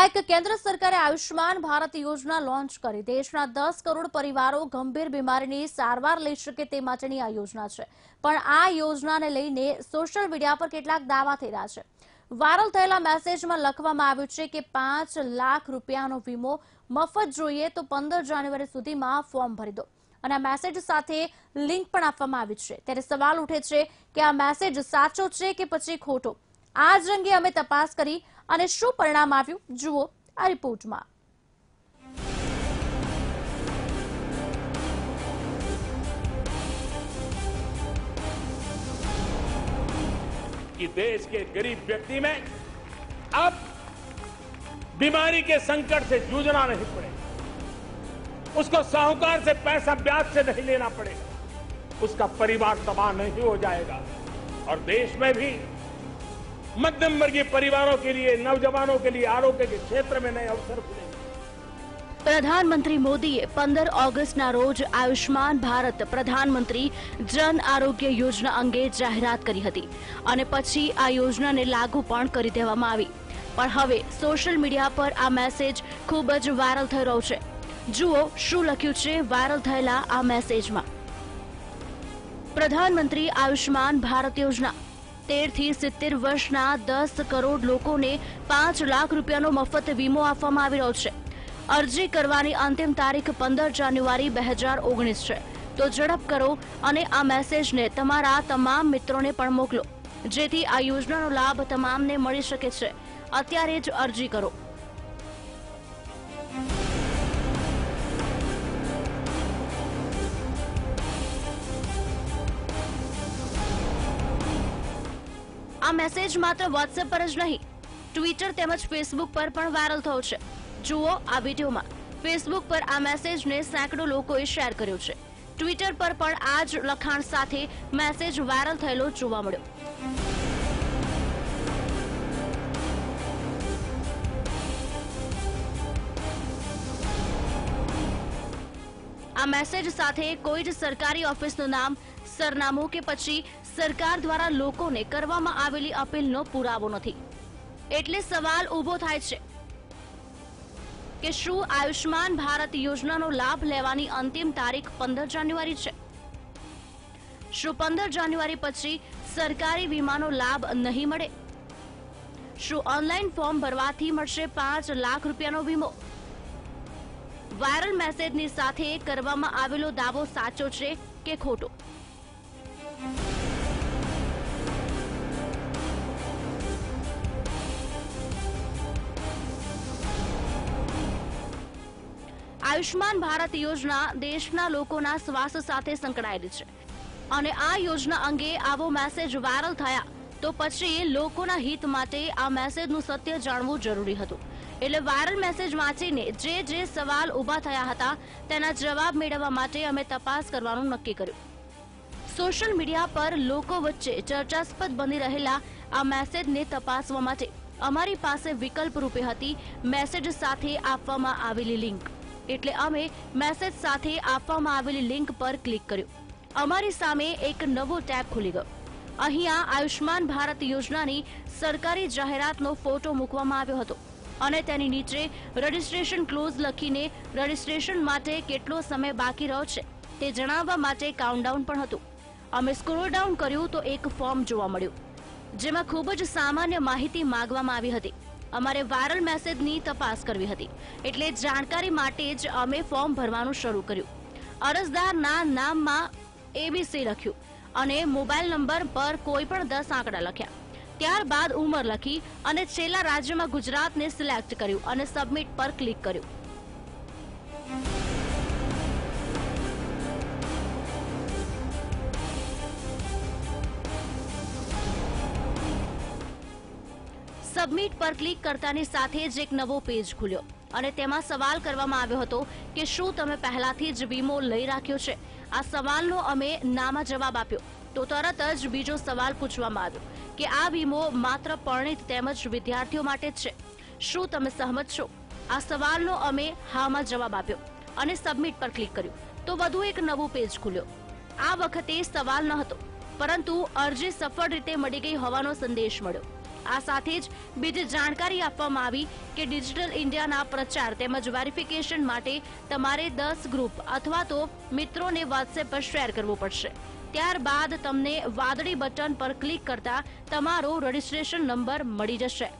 એક કેન્દ્ર સરકારે આયુષ્માન ભારત યોજના લોન્ચ કરી. દેશના દસ કરોડ પરિવારો ગંભીર બીમારીની સારવાર લઈ શકે તે માટેની આ યોજના છે. પણ આ યોજનાને લઈને સોશિયલ મીડિયા પર કેટલાક દાવા થઈ રહ્યા છે. વાયરલ થયેલા મેસેજમાં લખવામાં આવ્યું છે કે પાંચ લાખ રૂપિયાનો વીમો મફત જોઈએ તો પંદર જાન્યુઆરી સુધીમાં ફોર્મ ભરી દો. અને આ મેસેજ સાથે લિંક પણ આપવામાં આવી છે. ત્યારે સવાલ ઉઠે છે કે આ મેસેજ સાચો છે કે પછી ખોટો? આ જ અંગે અમે તપાસ કરી અને શું પરિણામ આવ્યું જુઓ આ રિપોર્ટમાં कि देश के गरीब व्यक्ति में अब बीमारी के संकट से जूझना नहीं पड़ेगा उसको साहूकार से पैसा ब्याज से नहीं लेना पड़ेगा उसका परिवार तबाह नहीं हो जाएगा और देश में भी मध्यम वर्गीय परिवारों के लिए नौजवानों के लिए आरोग्य के क्षेत्र में नए अवसर खुलेंगे પ્રધાનમંત્રી મોદીએ પંદર ઓગસ્ટના રોજ આયુષ્માન ભારત પ્રધાનમંત્રી જન આરોગ્ય યોજના અંગે જાહેરાત કરી હતી અને પછી આ યોજનાને લાગુ પણ કરી દેવામાં આવી પણ હવે સોશિયલ મીડિયા પર આ મેસેજ ખૂબ જ વાયરલ થઈ રહ્યો છે જુઓ શું લખ્યું છે વાયરલ થયેલા આ મેસેજમાં પ્રધાનમંત્રી આયુષ્માન ભારત યોજના તેરથી સિત્તેર વર્ષના દસ કરોડ લોકોને પાંચ લાખ રૂપિયાનો મફત વીમો આપવામાં આવી રહ્યો છે. અરજી કરવાની અંતિમ તારીખ પંદર જાન્યુઆરી બે હજાર ઓગણીસ છે. તો ઝડપ કરો અને આ મેસેજને તમારા તમામ મિત્રોને પણ મોકલો. જેથી આ યોજનાનો લાભ તમામને મળી શકે છે. અત્યારે જ અરજી કરો. આ મેસેજ માત્ર વોટ્સએપ પર જ નહીં ટ્વિટર તેમજ ફેસબુક પર પણ વાયરલ થયો છે. જુઓ આ વિડીયોમાં. ફેસબુક પર આ મેસેજને સેંકડો લોકોએ શેર કર્યો છે. ટ્વિટર પર પણ આ જ લખાણ સાથે મેસેજ વાયરલ થયેલો જોવા મળ્યો. આ મેસેજ સાથે કોઈ જ સરકારી ઓફિસનું નામ, સરનામું કે પછી સરકાર દ્વારા લોકોને કરવામાં આવેલી અપીલનો પુરાવો નથી. એટલે સવાલ ઊભો થાય છે કે શું આયુષ્માન ભારત યોજનાનો લાભ લેવાની અંતિમ તારીખ પંદર જાન્યુઆરી છે? શું પંદર જાન્યુઆરી પછી સરકારી વીમાનો લાભ નહીં મળે? શું ઓનલાઈન ફોર્મ ભરવાથી મળશે પાંચ લાખ રૂપિયાનો વીમો? વાયરલ મેસેજની સાથે કરવામાં આવેલો દાવો સાચો છે કે ખોટો? આયુષ્માન ભારત યોજના દેશના લોકોના સ્વાસ્થ્ય સાથે સંકળાયેલી છે. અને આ યોજના અંગે આવો મેસેજ વાયરલ થયા તો પછી લોકોના હિત માટે આ મેસેજનું સત્ય જાણવું જરૂરી હતું. એટલે વાયરલ મેસેજ વાંચીને જે જે સવાલ ઊભા થયા હતા તેના જવાબ મેળવવા માટે અમે તપાસ કરવાનું નક્કી કર્યું. સોશિયલ મીડિયા પર લોકો વચ્ચે ચર્ચાસ્પદ બની રહેલા આ મેસેજને તપાસવા માટે અમારી પાસે વિકલ્પ રૂપે હતી. મેસેજ સાથે આપવામાં આવેલી લિંક એટલે અમે મેસેજ સાથે આપવામાં આવેલી લિંક પર ક્લિક કર્યું. અમારી સામે એક નવો ટેબ ખુલી ગયો. અહીંયા આયુષ્માન ભારત યોજનાની સરકારી જાહેરાતનો ફોટો મૂકવામાં આવ્યો હતો અને તેની નીચે રજીસ્ટ્રેશન ક્લોઝ લખીને રજીસ્ટ્રેશન માટે કેટલો સમય બાકી રહ્યો છે તે જણાવવા માટે કાઉન્ટડાઉન પણ હતું. અમે સ્ક્રોલ ડાઉન કર્યું તો એક ફોર્મ જોવા મળ્યું, જેમાં ખૂબ જ સામાન્ય માહિતી માગવામાં આવી હતી. અમારે વાયરલ મેસેજની તપાસ કરવી હતી. એટલે જાણકારી માટે જ અમે ફોર્મ ભરવાનું શરૂ કર્યું. અરજદારના નામમાં એબીસી લખ્યું અને મોબાઈલ નંબર પર કોઈ પણ દસ આંકડા લખ્યા. ત્યારબાદ ઉંમર લખી અને છેલ્લા રાજ્યમાં ગુજરાતને સિલેક્ટ કર્યું અને સબમિટ પર ક્લિક કર્યું. સબમિટ પર ક્લિક કરતાની સાથે જ એક નવો પેજ ખુલ્યો. અને તેમાં સવાલ કરવામાં આવ્યો હતો કે શું તમે પહેલાથી જ વીમો લઈ રાખ્યો છે? આ સવાલનો અમે નામાં જવાબ આપ્યો. તો તરત જ બીજો સવાલ પૂછવામાં આવ્યો કે આ વીમો માત્ર પરણિત તેમજ વિદ્યાર્થીઓ માટે જ છે. શું તમે સહમત છો? આ સવાલનો અમે હામાં જવાબ આપ્યો અને સબમિટ પર ક્લિક કર્યું. તો વધુ એક નવું પેજ ખુલ્યો. આ વખતે સવાલ ન હતો, પરંતુ અરજી સફળ રીતે મળી ગઈ હોવાનો સંદેશ મળ્યો. આ સાથે જ બીજી જાણકારી આપવામાં આવી કે ડિજિટલ ઇન્ડિયાના પ્રચાર તેમજ વેરિફિકેશન માટે તમારે દસ ગ્રુપ અથવા તો મિત્રોને વોટ્સએપ પર શેર કરવું પડશે. ત્યારબાદ તમને વાદળી બટન પર ક્લિક કરતા તમારો રજિસ્ટ્રેશન નંબર મળી જશે.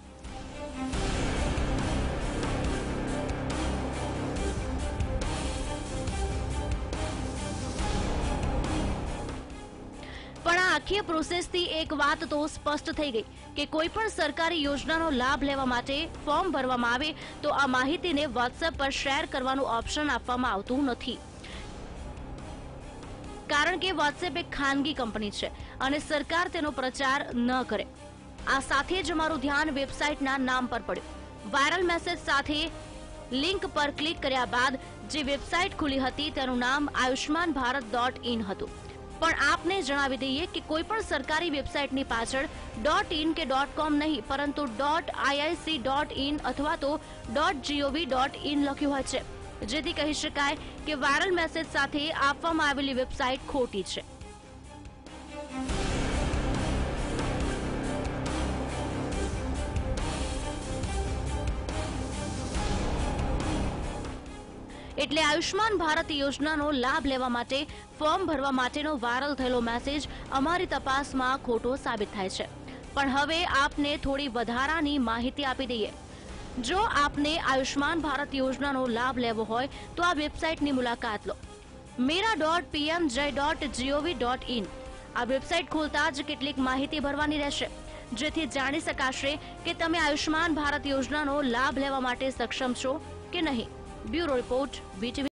આખી પ્રોસેસથી એક વાત તો સ્પષ્ટ થઈ ગઈ કે કોઈ પણ સરકારી યોજનાનો લાભ લેવા માટે ફોર્મ ભરવામાં આવે તો આ માહિતીને વોટ્સએપ પર શેર કરવાનું ઓપ્શન આપવામાં આવતું નથી. કારણ કે વોટ્સએપ એક ખાનગી કંપની છે અને સરકાર તેનો પ્રચાર ન કરે. આ સાથે જ અમારું ધ્યાન વેબસાઇટના નામ પર પડ્યું. વાયરલ મેસેજ સાથે લિંક પર ક્લિક કર્યા બાદ જે વેબસાઇટ ખુલી હતી તેનું નામ આયુષ્માન ભારત ડોટ ઇન હતું. પણ આપને જણાવી દઈએ કે કોઈ પણ સરકારી વેબસાઇટની પાછળ ડોટ ઇન કે ડોટ કોમ નહીં, પરંતુ ડોટ આઈઆઈસી ડોટ ઇન અથવા તો ડોટ જીઓવી ડોટ ઇન લખ્યું હોય છે. જેથી કહી શકાય કે વાયરલ મેસેજ સાથે આપવામાં આવેલી વેબસાઇટ ખોટી છે. એટલે આયુષ્માન ભારત યોજનાનો લાભ લેવા માટે ફોર્મ ભરવા માટેનો વાયરલ થયેલો મેસેજ અમારી તપાસમાં ખોટો સાબિત થાય છે. પણ હવે આપને થોડી વધારાની માહિતી આપી દઈએ. જો આપને આયુષ્માન ભારત યોજનાનો લાભ લેવો હોય, તો આ વેબસાઇટની મુલાકાત લો. Mera dot PM JAY dot G O V. Dot website ખોલતા જ કેટલીક માહિતી ભરવાની રહેશે, જેથી જાણી શકાશે કે તમે આયુષ્માન ભારત યોજનાનો લાભ લેવા માટે સક્ષમ છો કે નહીં. Bureau report BTV